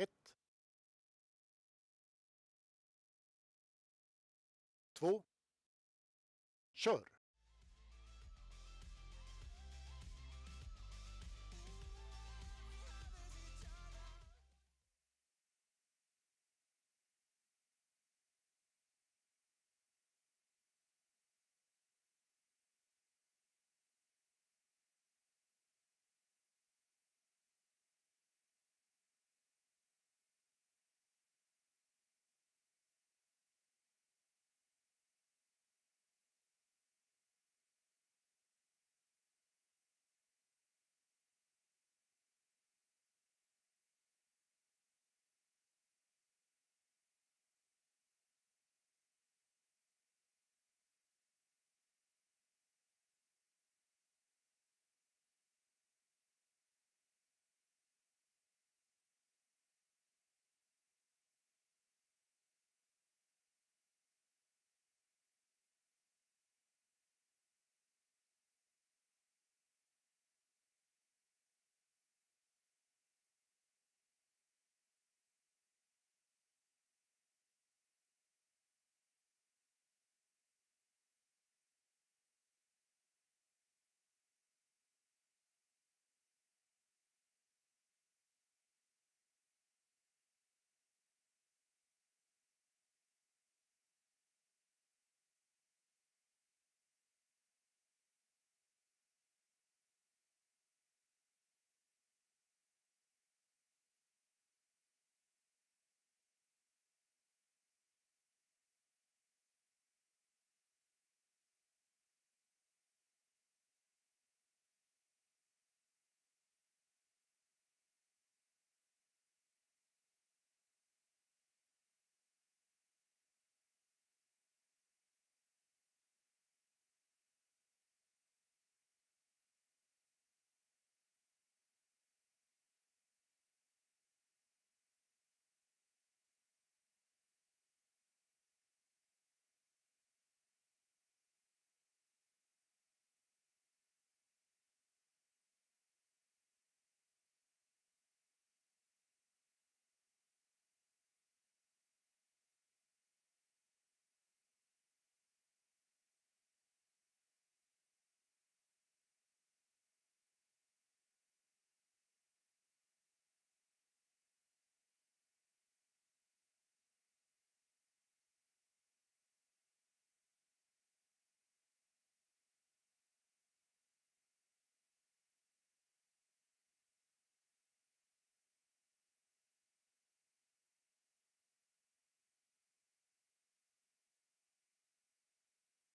ett. Två. Kör!